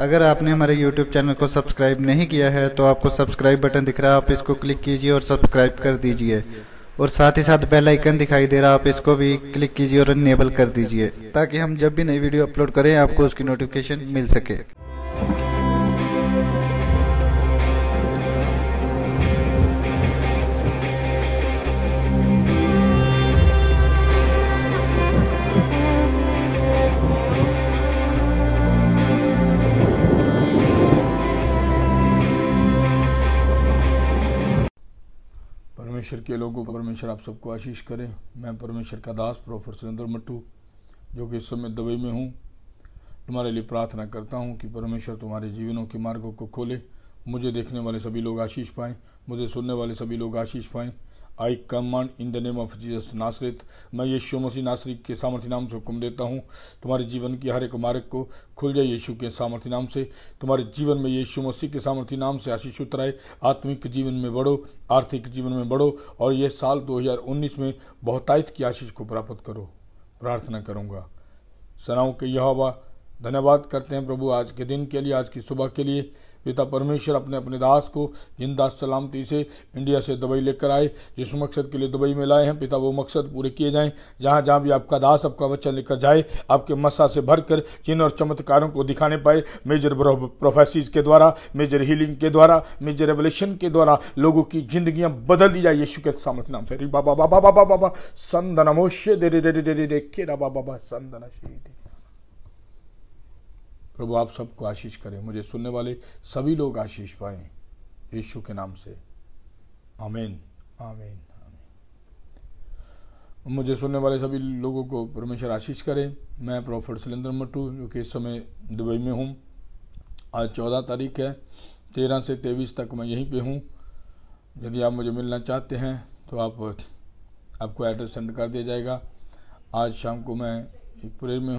अगर आपने हमारे YouTube चैनल को सब्सक्राइब नहीं किया है तो आपको सब्सक्राइब बटन दिख रहा है, आप इसको क्लिक कीजिए और सब्सक्राइब कर दीजिए। और साथ ही साथ बेल आइकन दिखाई दे रहा है, आप इसको भी क्लिक कीजिए और इनेबल कर दीजिए, ताकि हम जब भी नई वीडियो अपलोड करें, आपको उसकी नोटिफिकेशन मिल सके। परमेश्वर के लोगों परमेश्वर आप सबको आशीष करें। मैं परमेश्वर का दास, प्रोफेसर सुरेंद्र मट्टू, जो कि इस समय दुबई में हूँ। तुम्हारे लिए प्रार्थना करता हूँ कि परमेश्वर तुम्हारे जीवनों के मार्गों को खोले, मुझे देखने वाले सभी लोग आशीष पाएँ, मुझे सुनने वाले सभी लोग आशीष पाएँ। I command in the name of Jesus Nazareth मैं यीशु मसीह नासरित के सामर्थ्य नाम से हुक्म देता हूँ। तुम्हारे जीवन की हर एक मार्ग को खुल जाए यीशु के सामर्थ्य नाम से। तुम्हारे जीवन में यीशु मसीह के सामर्थ्य नाम से आशीष उतराए आत्मिक जीवन में बढ़ो, आर्थिक जीवन में बढ़ो और यह साल 2019 में बहुतायत की आशीष को प्राप्त करो। प्रार्थना करूँगा। सनाओं के यह धन्यवाद करते हैं प्रभु आज के दिन के लिए आज की सुबह के लिए पिता परमेश्वर अपने अपने दास को ज़िंदा सलामती से इंडिया से दुबई लेकर आए जिस मकसद के लिए दुबई में लाए हैं पिता वो मकसद पूरे किए जाएँ जहाँ जहाँ भी आपका दास आपका बच्चा लेकर जाए आपके मस्सा से भरकर चिन्ह और चमत्कारों को दिखाने पाए मेजर प्रोफेसिस के द्वारा मेजर हीलिंग के द्वारा मेजर रेवलेशन के द्वारा लोगों की जिंदगियाँ बदल दी जाए यीशु के सामर्थ्य नाम से बाबा बाबा बाबा बाबा संदनमोशे दे दे दे दे के बाबा बाबा संदन प्रभु आप सबको आशीष करें। मुझे सुनने वाले सभी लोग आशीष पाएँ यीशु के नाम से। आमीन। आमीन। आमीन। मुझे सुनने वाले सभी लोगों को परमेश्वर आशीष करें। मैं प्रोफेसर सिलेंद्र मट्टू जो कि इस समय दुबई में हूँ। आज चौदह तारीख है। तेरह से तेईस तक मैं यहीं पे हूँ। यदि आप मुझे मिलना चाहते हैं तो आप आपको एड्रेस सेंड कर दिया जाएगा। आज शाम को मैं एक प्रेयर में